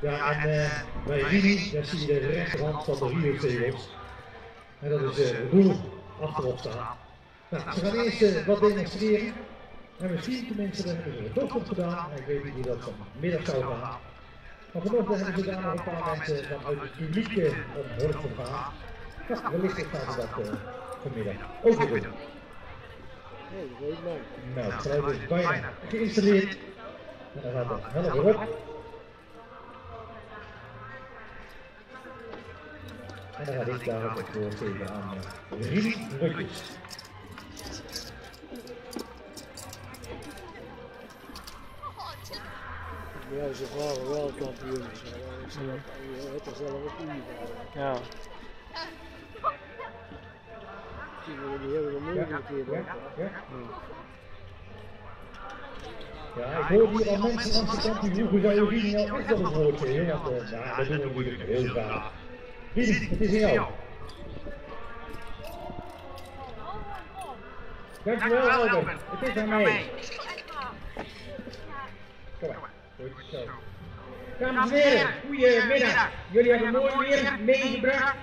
Ja, en uh, bij Rini, daar zie je de rechterhand van de Rio Tegels. En dat is uh, het doel achterop staan. Nou, ze gaan eerst uh, wat demonstreren. En misschien tenminste hebben ze het toch goed gedaan. Ik weet niet hoe dat vanmiddag zou gaan. Maar vanochtend hebben ze daar nog een paar mensen vanuit het publiek uh, op horen gaan. Nou, wellicht gaan ze dat uh, vanmiddag ook weer doen. Nou, het geluid is bijna geïnstalleerd. En dan gaat het helemaal weer op. En dan ga ik daarop het woord geven aan uh, Rini Rutjes. Ja, ze waren wel kampioen. Je hebt er zelf ook niet Ja. Die hebben we moeilijk een keer. Ja, ja. Ja, ik hoor hier al mensen langs de kant die vroegen, zou Rini nou echt wel een woord uh, ja, dat doen we natuurlijk heel graag. Rini, het is in jou. Dankjewel Albert, het is aan mij. Kom maar. Goed zo. Dames en heren, goedemiddag. Jullie hebben mooi weer meegebracht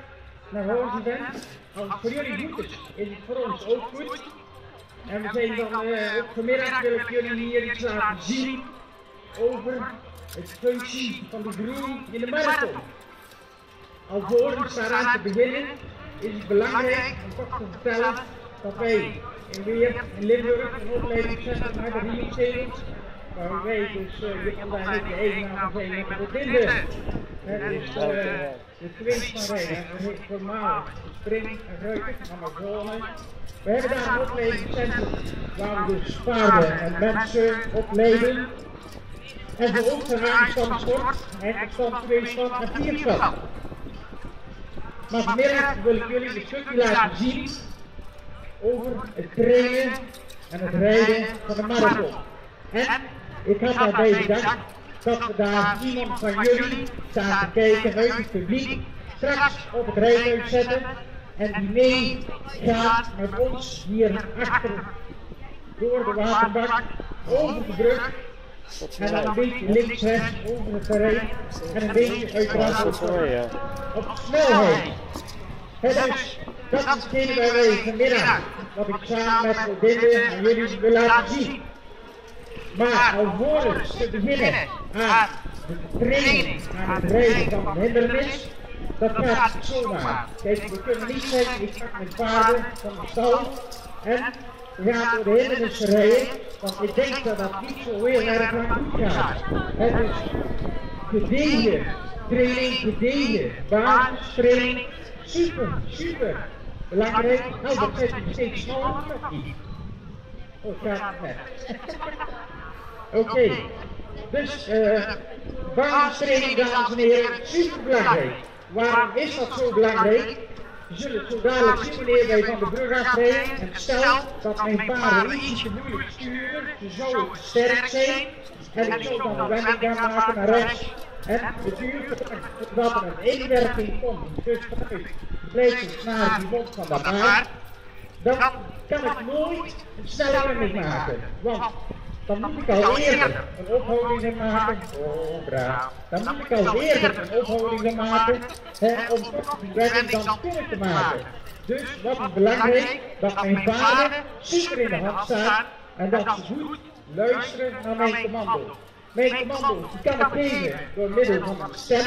naar Event. Als het voor jullie goed is, is het voor ons ook goed. En we zijn dan uh, ook vanmiddag wil ik jullie hier iets laten zien over het functie van de groen in de marathon. Alvorens daaraan te beginnen is het belangrijk om te vertellen dat wij in Weer in Limburg een opleiding zetten naar de Riemstedels maar wij dus, uh, kan daar niet de eigenaar van zijn met de. Het is uh, de twinstmarijn, dat heet voormalig Spring en Ruiken, Amazone. We hebben daar een opleidingscentrum waar we dus paarden en mensen opleiden. En voor ons een stand sport, eigenlijk stand 2 stand en 4 stand. Maar vanmiddag wil ik jullie een stukje laten zien over het trainen en het rijden van de marathon. En ik had daarbij bedacht dat we daar iemand van jullie staan te kijken uit het publiek straks op het rijtuig zetten en die mee gaat met ons hier achter door de waterbak over de brug en dan een beetje links-rechts over het terrein en een beetje uiteraard op, op snelheid. Het is, dat is hetgeen waar wij vanmiddag, wat ik samen met Odinde en jullie wil laten zien. Maar alvorens te beginnen aan de training, aan het rijden van een hindernis, dat gaat zomaar. Kijk, we kunnen niet zeggen, ik pak mijn paarden van de stal en gaan door de hindernissen rijden, want ik denk dat dat niet zo heel erg goed gaat. Het is gedegen training, gedegen basistraining, super, super belangrijk. Nou, dat je steeds sneller? Oh, gaat. Oké, dus uh, basistraining, dames en heren, super belangrijk. Waarom is dat zo belangrijk? Zullen zo dadelijk zien wanneer wij van de brug afrijden. En stel dat mijn paarden ietsje moeilijk sturen, ze zouden sterk zijn. En ik zou dan een wending gaan maken naar rechts. En natuurlijk dat er een inwerking komt, dus vanuit blijft naar die mond van dat paard. Dan kan ik nooit een snelle wending maken. Want dan ik een ophouding maken. Braaf. Dan moet ik al eerder een ophouding maken hè, om wedden dan kunnen te maken. Dus wat is belangrijk, dat mijn vader super in de hand staat en dat ze goed luisteren naar mijn commando. Mijn commando die kan ik geven door middel van mijn stem,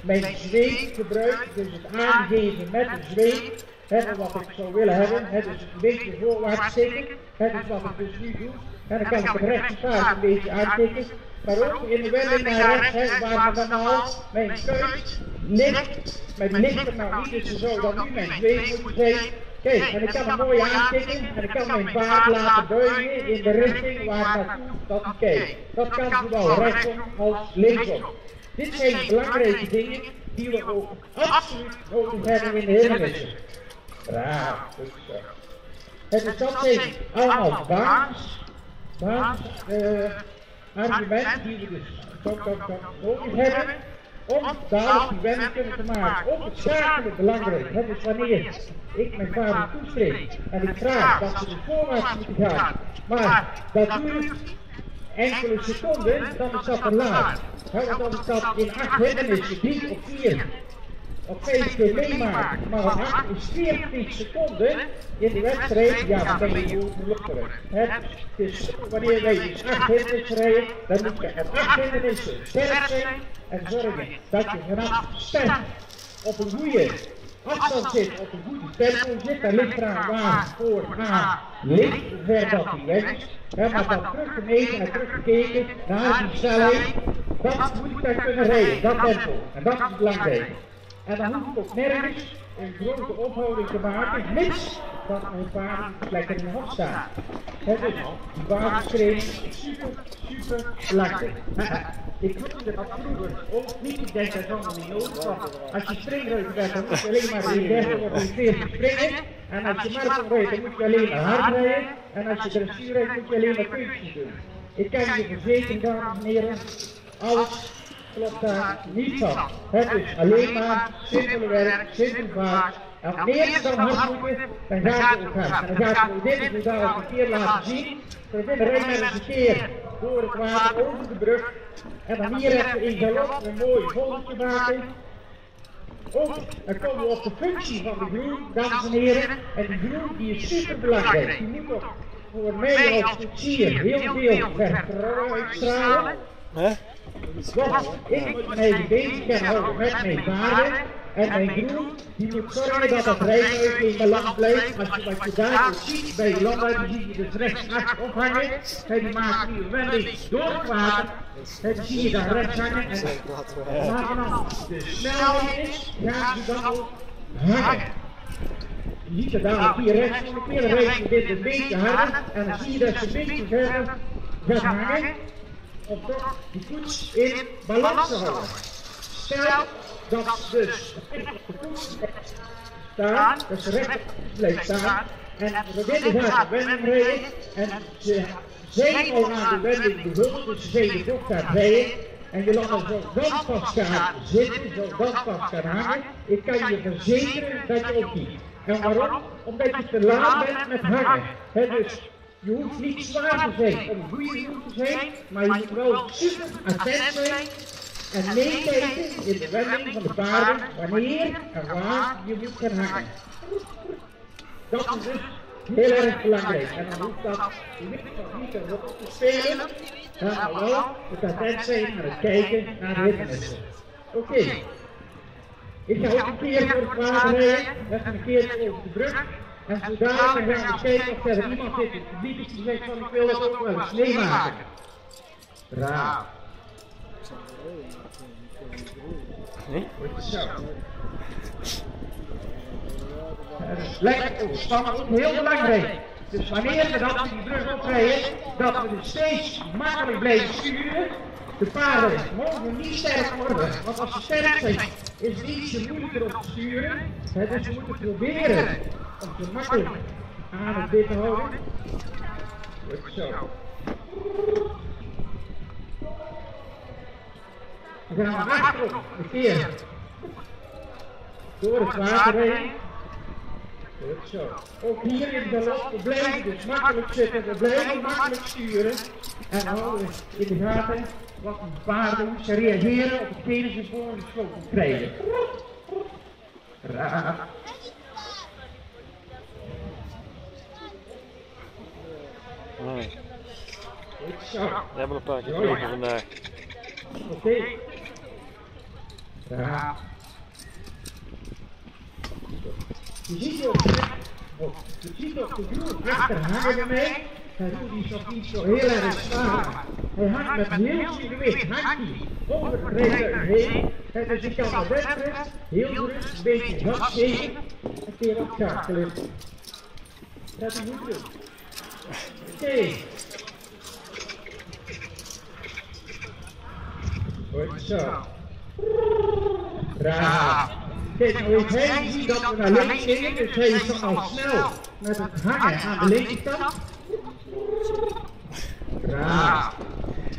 mijn zweep gebruik, dus het aangeven met een zweep. Het is wat ik zou willen hebben, het is een beetje voorwaarts steken, het is wat ik dus nu doe. En dan kan ik de een beetje aantikken. Maar ook in de wending naar rechts, hè, waar we normaal mijn kuit ligt. Maar die ligt er nou niet, dus zo dan nu mijn zweep moet zijn. Kijk, en ik kan hem mooi aantikken en ik kan mijn paard laten buigen in de richting waar naartoe dat hij kijkt. Dat kan zowel rechtsom als linksom. Dit zijn belangrijke dingen die we ook absoluut nodig hebben in de hindernissen. Braaf, goed zo. Het is dat zijn allemaal basis basis uh, argumenten die we dus toch, toch, toch nodig hebben om dadelijk die wending kunnen te maken. Ook het zakelijk belangrijk, dat is wanneer ik mijn vader toespreek. en ik vraag dat ze de voorwaarts moeten gaan. Maar dat ik enkele seconden, dan is dat te laat. Want als ik dat in acht hindernissen, drie of vier of vijf keer meemaak, maar op acht is 40 seconden in de wedstrijd, ja, dan ben je verloren. Hè, Dus wanneer wij dus acht hindernissen rijden, dan moet je op acht hindernissen sterk zijn en zorgen dat je vanaf start op een goede afstand zit, op een goede tempo zit, dan ligt eraan waar voor A ligt, ver dat hij weg is. Maar dat teruggemeten en teruggekeken naar die snelheid, dat moet ik dan kunnen rijden, dat tempo. En dat is belangrijk. En dan hoef ik ook nergens een grote ophouding te maken, mits dat mijn paard lekker in de hand staat. Het is die basistraining super, super belangrijk. Ik voelde dat vroeger ook niet, ik denk dat het allemaal niet nodig. Als je springreuter bent, dan moet je alleen maar in 30 of in 40 springen. En als je marathon rijdt, dan moet je alleen maar hard rijden. En als je dressuur rijdt, moet je alleen maar puntjes doen. Ik kan je verzekeren, dames en heren, alles klopt daar niet van. Het is alleen maar simpele werk, simpel vaart. En meer dan hardlopen, dan gaat het ook gaan. En dan gaat het dit is dadelijk een keer laten zien. We vinden rijden een keer door het water over de brug. En dan hier even in galop een mooi volletje maken. Ook, dan komen we op de functie van de groen, dames en heren. En die groen die is super belangrijk. Die moet toch voor mij als koetsier heel veel vertrouwen uitstralen. Hè? Want ik moet me even bezig gaan houden met mijn paarden. En mijn groen, die moet zorgen dat het rijtuig in balans blijft. Als je, wat je daar ziet bij de landbouw, zie je dus rechts ophangen. En die maakt nu wending door het water. En die zie je daar rechts hangen. En vanaf de snelheid is, gaan ze dan ook hangen. Je ziet er daar hier rechts, rijdt je dit een beetje harder. En dan zie je dat ze een beetje verder gaat hangen om toch die koets in balans te houden. Stel dat dus de koets staan, dat ze recht blijft staan, en de wind gaat de wending rijden, en ze al aan de wending behulp, dus ze zijn de bocht gaat rijden, en je laat er zo dan vast gaan zitten, zo dan vast gaan hangen, ik kan je verzekeren dat je ook niet. En waarom? Omdat je te laat bent met hangen. He, dus je hoeft niet zwaar te zijn om een goede route te zijn, maar je moet wel super attent zijn en meekijken in de wending van de paarden wanneer en waar je moet gaan hangen. Dat is dus heel erg belangrijk. En dan hoeft dat niet van niet erop te spelen, maar wel het attent zijn en het kijken naar de hindernissen. Oké. Ik ga ook een keer door het water rijden, een keer over de brug. En zo dadelijk gaan we kijken of er iemand zit in het publiek is die zegt van ik wil het ook wel eens meemaken. Braaf. Nee? Zo. Dat is ontspannen, ook heel belangrijk. Dus wanneer we dan die brug oprijden, dat we dus steeds makkelijk blijven sturen. De paarden mogen niet sterk worden, want als ze sterk zijn, is het ietsje moeilijker om te sturen. Dus we moeten proberen om zo makkelijk aan het te houden. Goed zo. We gaan naar achterop, een keer. Door het water heen. Goed zo. Ook hier in de galop, we blijven dus makkelijk zitten, we blijven makkelijk sturen. En we houden in de gaten wat een paarden ze reageren op hetgene ze voor de schoten krijgen. Raar. Nee. Goed zo. We hebben een paar keer gekeken vandaag. Oké. Ja. Je ziet ook, oh, je ziet ook de groen rechter mij. Hij doet die nog niet zo heel erg zwaar. Hij hangt met heel veel gewicht, hangt hij over het rijtuig heen. En dus ik kan naar wedstrijd heel rustig, een beetje hard geven. Een keer opschakelen. Dat is goed doen. Oké. Goed zo. Braaf. Kijk, nou heeft hij gezien dat we naar links gingen, dus hij is al snel met het hangen aan de linkerkant. Braaf.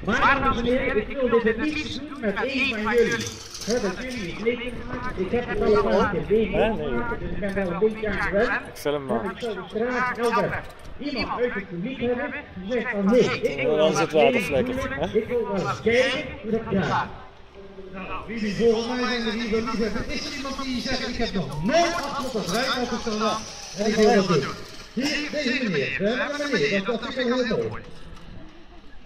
Maar dames en heren, ik wil dit liefst doen met één van jullie. Jullie het Ik heb het wel een keer dus ik ben wel een beetje aan gewend. Ik film Dan maar. ik zo de straat elke iemand uit het publiek hebben die zegt van nee, ik wil is het wat watervlekken, ik wil wel eens kijken hoe dat gaat. Nou, wie volgens mij zijn er hier wel liefhebber. Is er iemand die zegt, ik heb nog nooit afgehad als rijkofficer en ik wil dat doen. Hier, deze meneer, de hebben meneer, dat, dat ik wel heel mooi.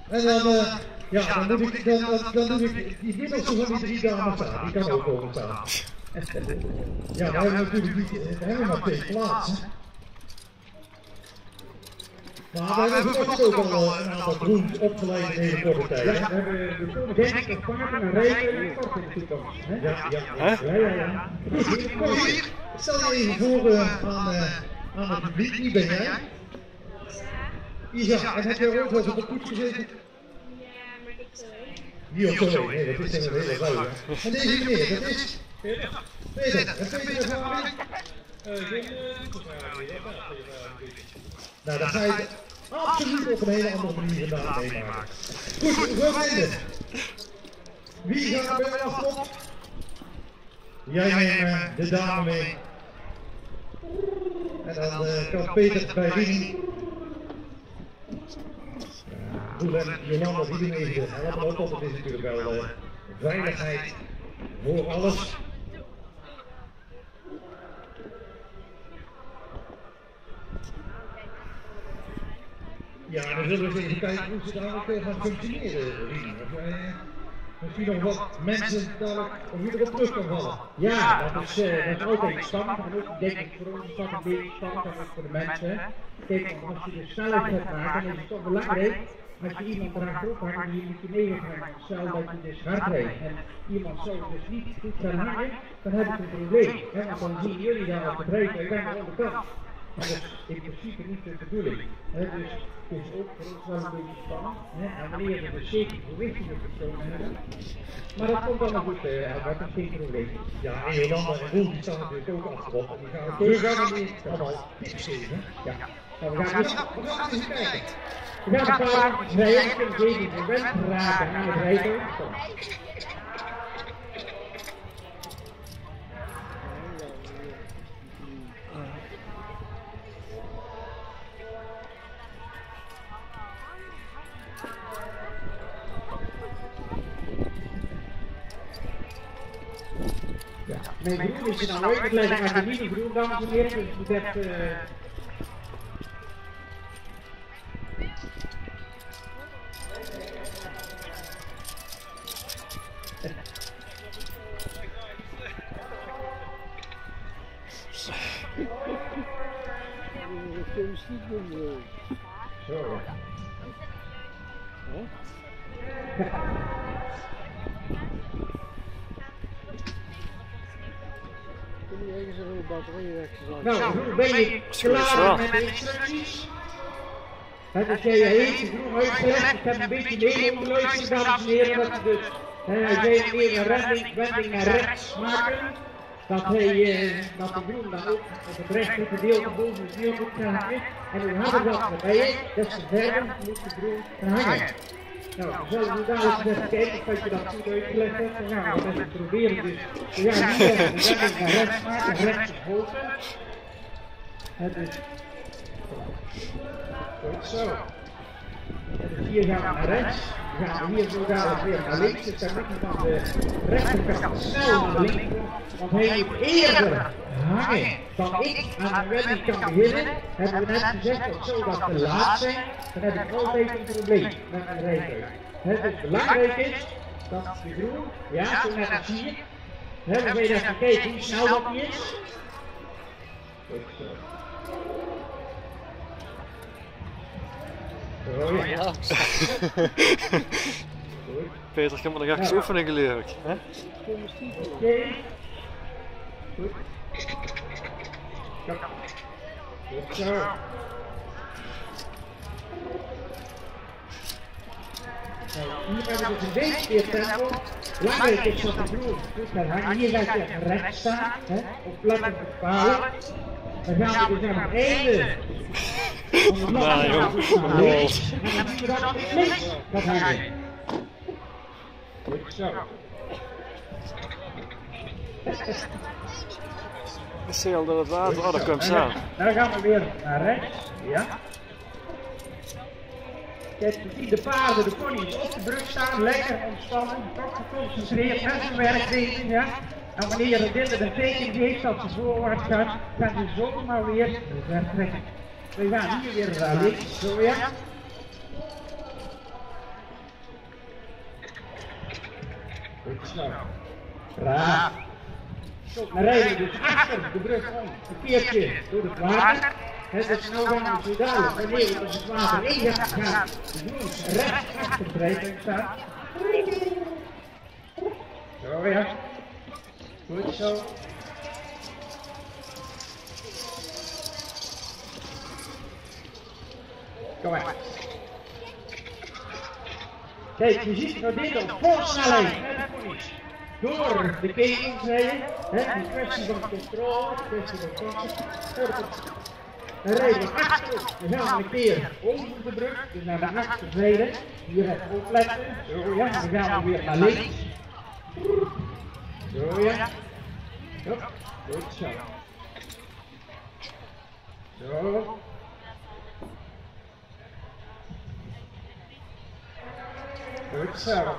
En dan, eh, ja, dan doe ik, dan, dan, dan doe ik, die middelste van die drie dames staan, die kan ook komen staan. Ja, we hebben natuurlijk niet, we hebben maar twee plaatsen. Maar we hebben ook al eh, een aantal groen opgeleid in hele korte tijd. Ja, we hebben de convergentie van paarden en rijden in de toekomst. Ja, ja? Ja, ja, ja. Kom hier, stel je even voor eh, aan, eh, aan het publiek, wie ben jij? Isa, en heb jij ook wel eens op de poets gezeten? Niet op zo, nee, dat is hele vuile. En deze meneer, dat is? Peter. Peter ervaring? Nou, dan ga je absoluut op een hele andere manier vandaan meemaken. Goed, hoeveel vrienden? Wie gaat er bij mij afkomt? Jij neemt eh, de dame mee. En dan eh, kan Peter bij Winnie. Goed, en Jolanda die doen even helpen ook, want het is natuurlijk wel eh, veiligheid voor alles. Ja, dan zullen we even kijken hoe ze daar ook eh, gaan functioneren, jij eh, misschien nog wat mensen dadelijk je erop terug kan vallen. Ja, dat is, eh, dat is altijd spannend. En ook denk ik voor ons is dat een beetje spannend en ook voor de mensen. Kijk, als je de snelheid gaat maken, dan is het toch belangrijk als je iemand erachterop hangt, die moet je meegaan. Stel dat je dus hard en iemand zou dus niet goed gaan hangen, dan heb ik een probleem. Want dan zien jullie daar op het rijtuig aan de. Maar dat is in principe niet de bedoeling. Dus het is ook voor ons wel een beetje spannend. Hè? En wanneer we dus zeker gewichtige personen hebben. Maar dat komt allemaal goed, eh, Albert, dat is geen probleem. Ja, en Jolanda en Roel die staan natuurlijk ook achterop. En die gaan we gaan er niet allemaal tips geven. Ja. Nou, we gaan dus, We gaan eens kijken. we gaan een paar zeker gewend raken aan het rijden. Mijn broer is er nou uitgelegd, maar de nieuwe broer, dames en heren, dus eh, doen we. Zo, ergens een batterij weggezet? Nou, hoe ben je klaar met de instructies? Het is jij heet de groen uitgelegd. Ik heb een beetje mee moeten luisteren, dames en heren. Dat dus, hè, als jij weer een wending, wending naar rechts maken, dat, hij, eh, dat de groen dan ook op het rechte gedeelte boven het wiel moet gaan. En hoe harder dat erbij is, des te verder moet de groen gaan hangen. Nou, nu dadelijk even kijken of je dat goed uitgelegd hebt. Dan gaan we dat even proberen. Dus gaan hier een wending naar rechts rechts. Het is Goed zo. Hier gaan we naar rechts. Dan gaan we hier zo dadelijk weer naar links. Dan moet je van de rechterkant snel naar linkerkant. Want hij moet eerder hangen dan ik aan de wending kan beginnen. Hebben we net gezegd dat zo dat te laat zijn, dan heb ik altijd een probleem met mijn rijtuig. Het belangrijk is dat de groen, ja, zo net als hier, hè, we even kijken hoe snel dat die is. Goed zo. Zo, ja. Peter, ik heb me nog ergens oefening geleerd. Hè? Ja. Nou, hier hebben we dus een beetje tempo. Belangrijk is dat de broer hangen. Hier je staan, hè, op. Dan gaan we dus aan het einde Nou, gaan joh. links. Dat gaat hangen. Goed zo. Ik zie al dat het water, oh dat komt staan. Dan gaan we weer naar rechts. Ja. Kijk, je ziet de paarden, de ponies op de brug staan, lekker ontspannen, toch geconcentreerd met zijn werk bezig. Ja. En wanneer de dit een teken geeft dat ze voorwaarts gaat, gaan ze zomaar weer vertrekken. We gaan hier weer naar links, zo ja. Goed zo. Braaf. Dan rijden we dus achter de brug om, een keertje door het water. Het is nou gaan zo dadelijk, wanneer we dus het water in gaan gaan, de jongens rechts achter de breken staan. Zo ja. Goed zo. Kom maar. Kijk, je ziet nou dit op snelheid. Door de ketens heen. hè, Een kwestie van controle, kwestie van controle. Dan rijden we achterop. Een keer over de brug, dus naar de achterzijde. Hier het opletten. Zo ja, dan gaan we weer naar links. Zo ja. Hop, goed zo. Zo. Zo.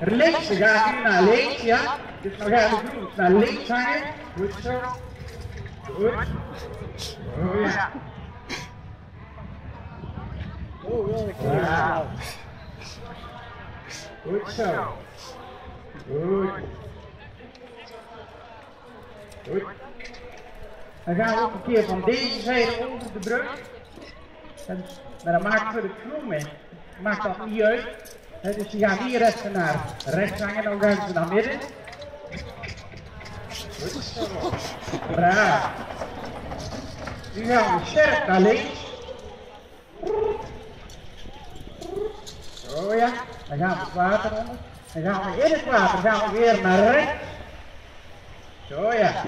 Links, we gaan nu naar links, ja. Dus we gaan naar links hangen. Goed zo. Goed. Oh ja. Oh, ja, ik kan Ja. Goed zo. Goed. Goed. Dan gaan we ook een keer van deze zijde over de brug. En, maar dat maakt voor de crew mee. Maakt dat niet uit. Dus die gaan hier even naar rechts hangen, dan gaan ze naar midden. Braaf. Nu gaan we sterk naar links. Zo ja, dan gaan we het water onder. Dan gaan we in het water gaan we weer naar rechts. Zo ja.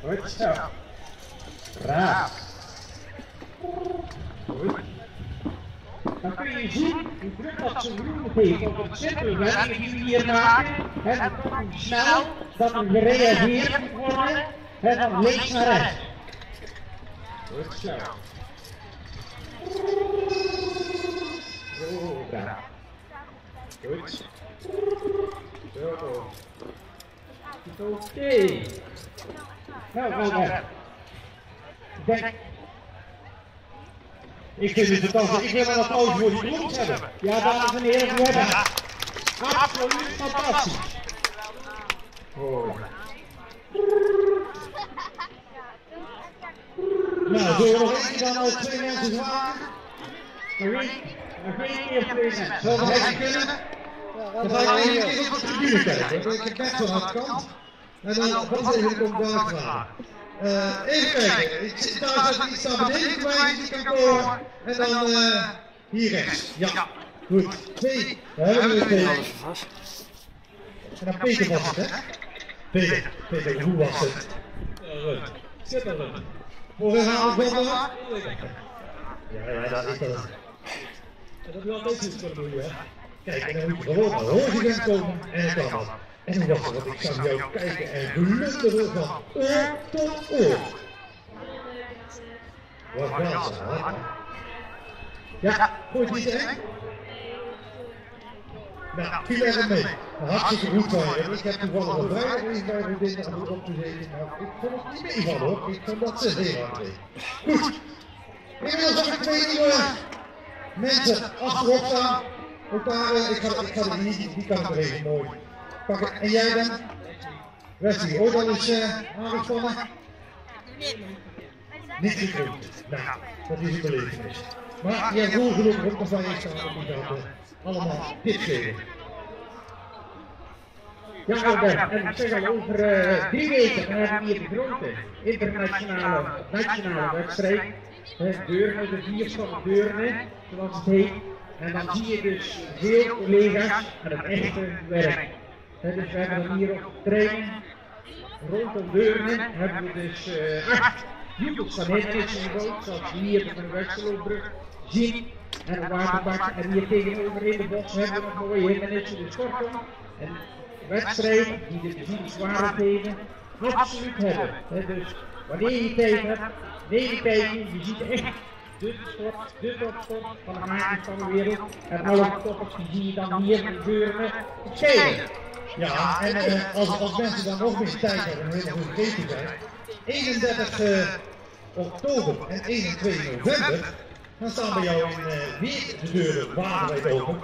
Goed zo. Braaf. Goed. Dan kun je zien hoe druk dat zijn groen heeft op het cirkelweg die we hier maken. En hoe snel dat er gereageerd moet worden. En van links naar rechts. Goed zo. Zo, daar. Goed. Zo. Oké. Nou, gaan we. Denk. Ik vind het fantastisch. Ik wil wel een applaus voor die jongens hebben. Ja, dames en heren, we hebben. Absoluut fantastisch. Oh. Nou, zullen we nog keer dan ook twee mensen zwaar? Nog één, keer twee mensen. Zullen we kunnen? Dan ga één keer op de tribune kijken. Ik bek zo aan de kant. En dan wat even komt daar vragen. Uh, even kijken. Ik zit daar zit iets naar beneden kwijt, die kan komen. En dan uh, hier rechts. Ja. Goed. Twee. Daar hebben we er twee. En dan Peter was het, hè? Peter. Peter, hoe was het? Goed. Zit er goed. Voor herhaling van de Ja, ja, dat is dat. En dat wil ook niet kunnen doen, hè? Kijk, en dan moet je gewoon naar Roosevelt komen en dan kan het. En toen dacht ik, zag jou kijken en glunderen van oor tot oor. Wat was dat, hè? Ja, goed, niet hè? Nou, viel er mee. Hartstikke goed van je. Ik heb toevallig een vrijdag eens bij vriendin aan de op gezeten. Nou, ik vond het niet meevallen hoor. Ik vond dat ze hard deed. Goed. Inmiddels heb ik twee nieuwe mensen achterop staan. Ook daar, ik ga, ik ga niet, die kan er even mooi pakken. En jij dan? Wesley, ook al eens uh, aangespannen? Niet gekregen. Nou, dat is een belevenis. Maar jij voelt ook nog van je staan op die allemaal tips geven. Ja, Albert, en ik zeg al over uh, drie weken hebben we hier de grote internationale, nationale wedstrijd. Deurne, de vier van Deurne, zoals het heet. En dan zie je dus veel collega's met het echte werk. Dus we hebben dan hier op de training rondom Deurne hebben we dus jubels van hindernissen gebouwd, zoals hier op de Westerloopbrug zien. En een waterbak en hier tegenover in de bos hebben we nog mooie hindernissen. Dus kortom, en wedstrijd die de bezieningswaardigheden absoluut hebben. Dus wanneer je tijd hebt, neem je kijken, je ziet echt de sport, de topsport van de makers van de wereld. En alle toppers die zie je dan hier gebeuren op zee. Ja, en uh, als, als mensen dan nog meer tijd hebben en helemaal goed bezig zijn, 31 uh, oktober en 1 en 2 november, dan staan bij jou in, uh, weer de deuren wagenwijd open.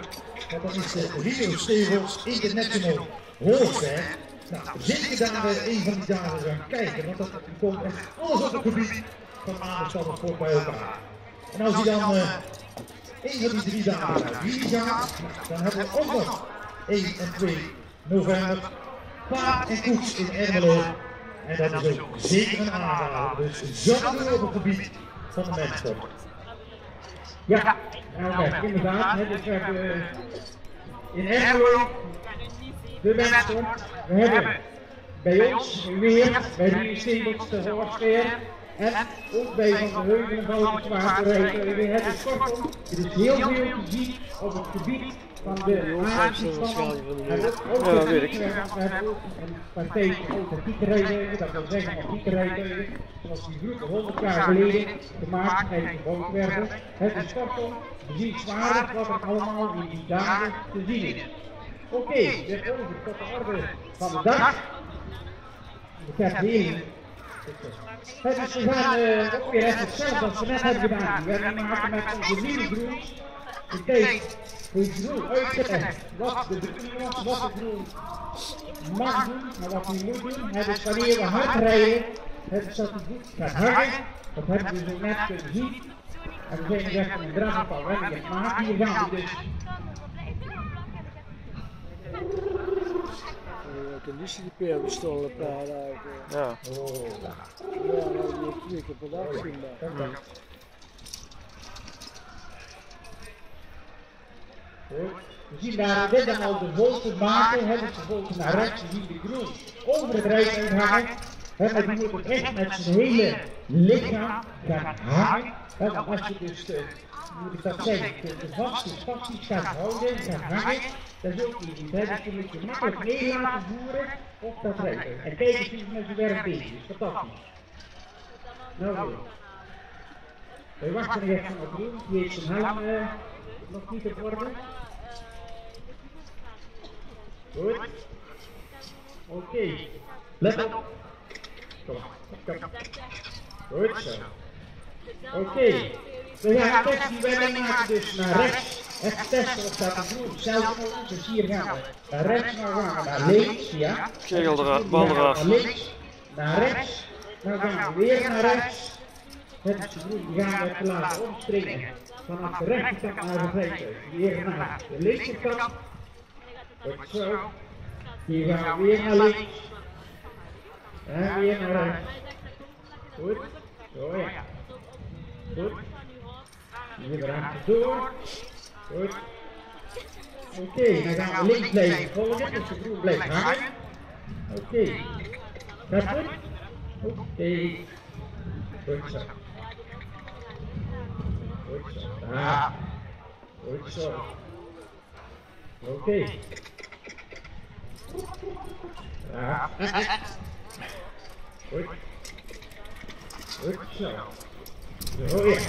Want dat is de Rio Stevels International Horsefair. Nou, zeker daar een van die dagen gaan kijken, want dat komt echt alles op het gebied van voor bij elkaar. En als je dan uh, een van die drie dagen naar gaat, dan hebben we ook nog 1 en 2 november paard en koets in Ermelo. En dat is ook zeker een aanrader. Dus zorgen op het gebied van de mensport. Ja, nou, kijk, inderdaad. Hè, dus we hebben in Ermelo de mensport. We hebben bij ons weer, bij de Stevens, de Horsfeer. En ook bij Van de Heuvel en Zwaarderij. We hebben kortom, het is heel veel te zien op het gebied van de. Ja, weet ik. Partij authentiek rijden, dat wil zeggen authentiek rijden, zoals die vroeger 100 jaar geleden gemaakt en gebouwd werden. Het is kortom, bezienswaardig wat er allemaal in die dagen te zien is. Oké, okay, weer over tot de orde van de dag. Betreft de het is, we gaan uh, ook weer even hetzelfde als we net hebben gedaan. We hebben gemaakt met onze nieuwe groens. Kijk, hoe groen uitgelegd wat de bedoeling was, wat de groen mag doen, maar wat hij moet doen. Het is wanneer we hard rijden, het is dat gaat hangen. Dat hebben we zo net kunnen zien. En we zijn gezegd een drafval, we hebben gemaakt. Hier gaan we dus conditie die peer bestolen een paar dagen. Ja. Oh. Ja, nou die twee keer per dag zien We zien daar dit dan al de volte maken, hebben ze volte naar rechts, zien de groen over het rijtuig hangen. En die moet echt met zijn hele lichaam gaan hangen. En als je dus de, moet ik dat zeggen, de, vaste spaties gaat houden, gaat hangen, dat is ook niet. Hè? Dus je moet je makkelijk mee laten voeren op dat rijtuig. En kijk eens met zijn werk bezig is, fantastisch. Nou. We wachten even op Roem, die heeft zijn uh, nog niet op orde. Goed. Oké. Okay. Let op. Kom, kom. Goed zo. Oké. Okay. We gaan test die wij maken dus naar rechts. Het testen of dat groen zelf Dus hier gaan we naar rechts, nou gaan we naar links. Ja. Kegel eraf, bal eraf. Naar links, naar rechts. Dan gaan we weer naar rechts. Het groen, gaan we laten omspringen. Vanaf de rechterkant naar de vijfde. Weer naar de linkerkant. Goed zo. Hier gaan we weer naar links. En weer naar rechts. Goed. Zo ja. Goed. Hier erachter door. Goed. Oké, okay, dan gaan we links blijven volgen, dus de groen blijft hangen. Oké. Okay. Dat goed? Oké. Okay. Goed zo. Ja. Goed zo. Oké. Okay. Ja. Goed. Goed zo. Ja. Oké.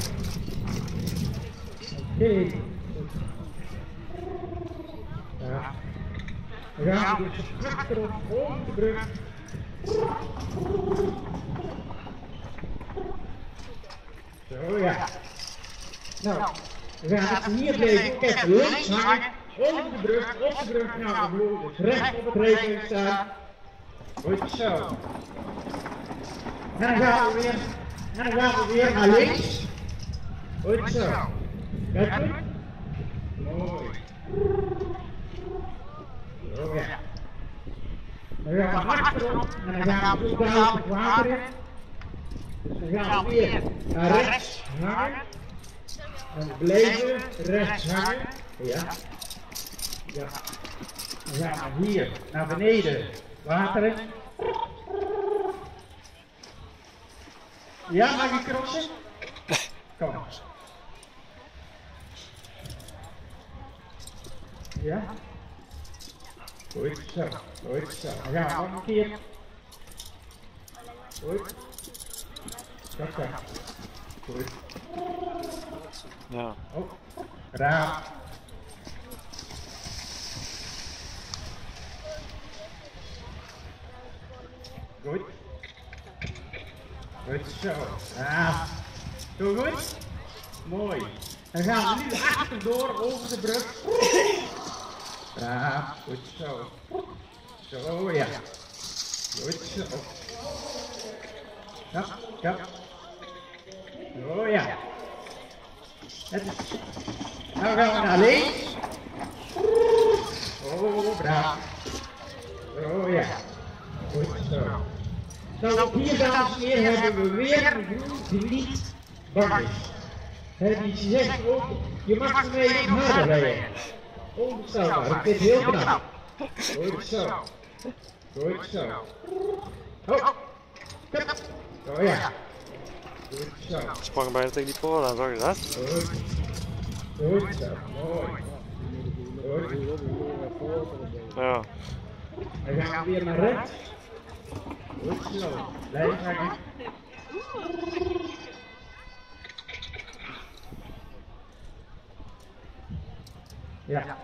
Okay. Ja. We gaan dus achterom over de brug. Ja. Nou, we gaan hier blijven. Kijk, links hangen. Onder de brug, op de brug gaan we bloed. Dus recht op het rekening staan. Goed zo. En dan gaan we weer, en dan gaan we weer naar links. Goed zo. Kijk goed. Mooi. Zo ja. Dan gaan we achterom en dan gaan we zo daar het water in. Dus dan gaan we weer naar rechts hangen. En blijven rechts hangen. Ja. Ja. Dan gaan hier naar beneden water in. Ja, mag ik crossen? Kom. Ja. Goed zo, goed zo. Dan gaan nog een keer. Goed. Goed. Ja. Oh, raar. Goed. Goed zo. Ja. Zo goed. Mooi. Dan gaan we nu achterdoor over de brug. Ja, goed zo. Zo ja. Goed zo. Ja, ja. Oh ja. Het is... Nou gaan we naar links. Oh, braaf. Oh ja. Goed zo. Nou, ook hier, dames en heren, hebben we weer een groen bang is. Die zegt ook, je mag ermee niet harder rijden. Ik vind het heel knap. Goed zo. Goed zo. Oh. Hup. Oh ja. Zo. Sprong bijna tegen die poort aan, zag je dat? Goed. Ja. Dan gaan we weer naar rechts. Blijf. Ja.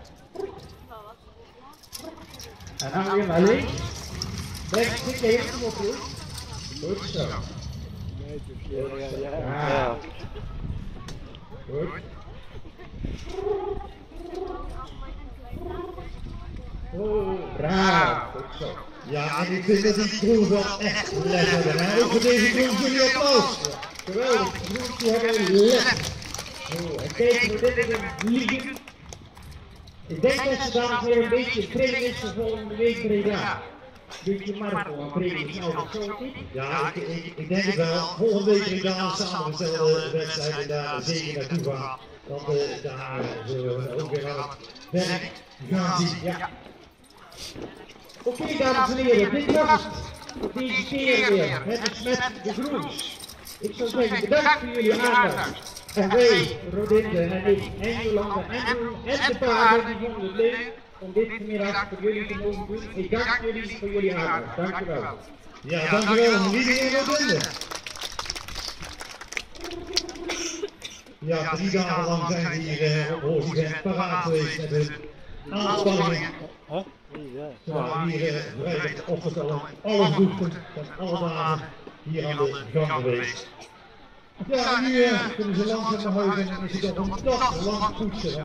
En dan weer naar links. Breng zit even op toe. Goed zo. Ja, ja, ja. Ja. Ja. Goed. Oh, braaf. Ja, en ik vind dat die crew wel echt lekker. En ook voor deze crew jullie applaus. Geweldig. De jongens die hebben les. Oh, en kijk, dit is een liegen. Ik denk dat ze dames weer een beetje training is voor volgende week Breda. Training, nou dat zo niet. Ja, ik, ik, ik denk wel. Volgende week weer daar samengestelde wedstrijden daar zeker naartoe gaan. Want eh, daar eh, zullen we ook weer aan het werk gaan zien. Ja. Oké dames en heren, dit was het deze keer weer. Het is met de groens. Ik zou zeggen bedankt voor jullie aandacht. En wij, Rodinde en ik, en Jolanda en en de paarden, die vonden het leuk om dit vanmiddag voor jullie te mogen doen. Ik dank jullie voor jullie aandacht. Dank u wel. Ja, dankjewel. Wie er nog vinden? Ja, drie dagen lang zijn we hier eh, op Hoogeveen paraat geweest met hun aanspanningen. Ze waren hier eh, vrijdag al alle groepen van alle dagen hier aan de gang geweest. Ja, nu eh, kunnen ze langzaam naar huis en is het op een dag lang poetsen.